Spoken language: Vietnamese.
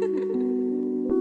Let's